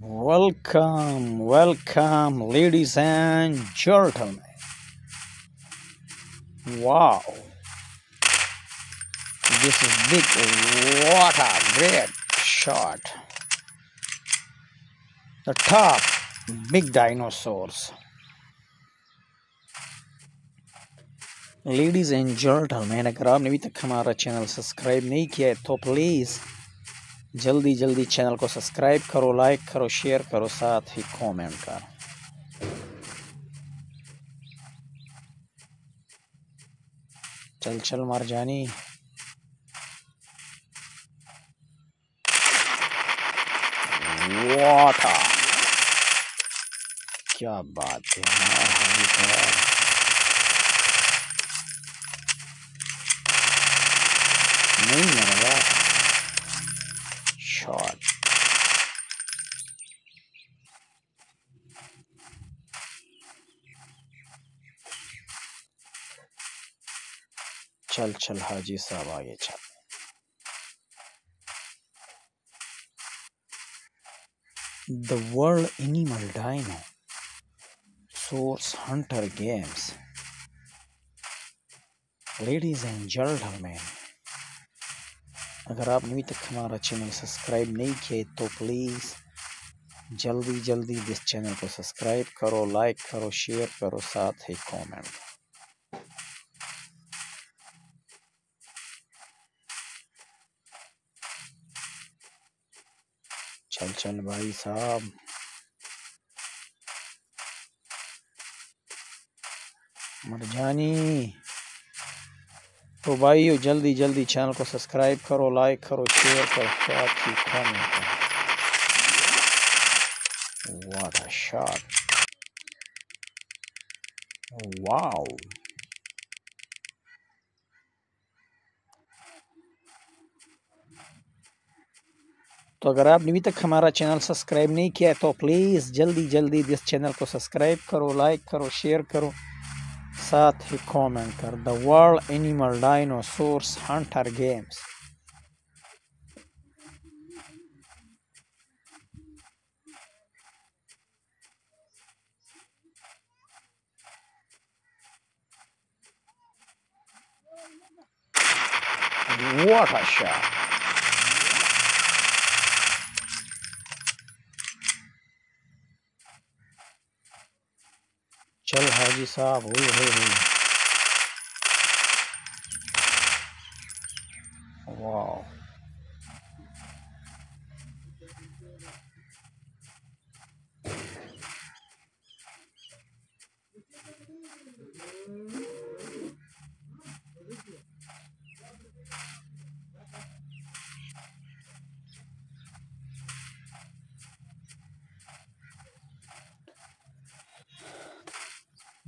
Welcome, welcome, ladies and gentlemen. Wow, this is big. What a great shot. The top big dinosaurs. Ladies and gentleman अगर आपने अभी तक हमारा channel subscribe नहीं किया है तो प्लीज़ जल्दी जल्दी चैनल को सब्सक्राइब करो लाइक करो शेयर करो, साथ ही कमेंट करो। चल चल मर जानी। वाटा क्या बात है हाँ, नहीं मरेगा shot. चल चल, हाजी साहब, आगे चल the world animal dinosaurs hunter games ladies and gentlemen अगर आपने अभी तक हमारा चैनल सब्सक्राइब नहीं किया तो प्लीज़ जल्दी जल्दी इस चैनल को सब्सक्राइब करो लाइक करो शेयर करो, साथ ही कमेंट चल चल भाई साहब। मरजानी तो भाई जल्दी जल्दी चैनल को सब्सक्राइब करो लाइक करो शेयर करो साथ करो व्हाट अ शॉट वाओ तो अगर आपने अभी तक हमारा चैनल सब्सक्राइब नहीं किया है तो प्लीज़ जल्दी जल्दी इस चैनल को सब्सक्राइब करो लाइक करो शेयर करो। साथ ही कमेंट कर the world animal dinosaurs hunter games What a shot! चल हाजी साहब हुई हुई हुई वाह।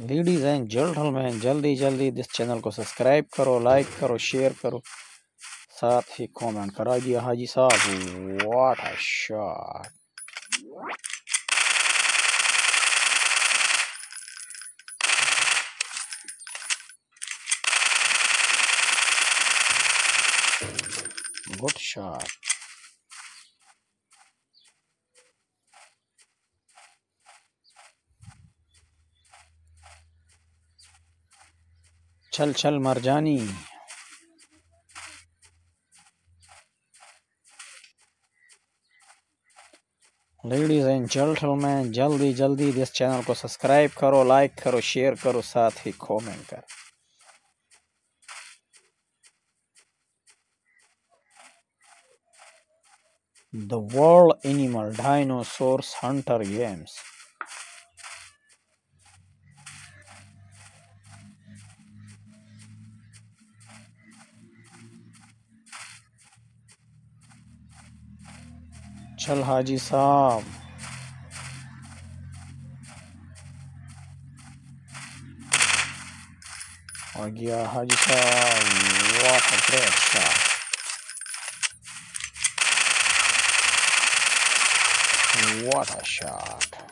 लेडीज़ एंड जेंटलमैन जल्दी जल्दी इस चैनल को सब्सक्राइब करो लाइक करो शेयर करो, साथ ही कमेंट करा। दिया हाजी साहब what a shot good shot चल चल मरजानी लेडीज़ एंड जेंटलमैन जल्दी जल्दी इस चैनल को सब्सक्राइब करो लाइक करो शेयर करो, साथ ही कमेंट करो। The World Animal Dinosaurs Hunter Games चल हाजी साहब आ गया हाजी साहब वाह great shot What a shot.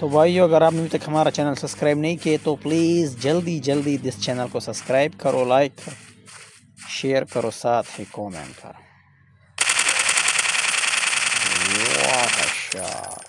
तो भाइयों अगर आपने अभी तक हमारा चैनल सब्सक्राइब नहीं किए तो प्लीज़ जल्दी जल्दी इस चैनल को सब्सक्राइब करो लाइक करो शेयर करो, साथ ही कमेंट करो। वाह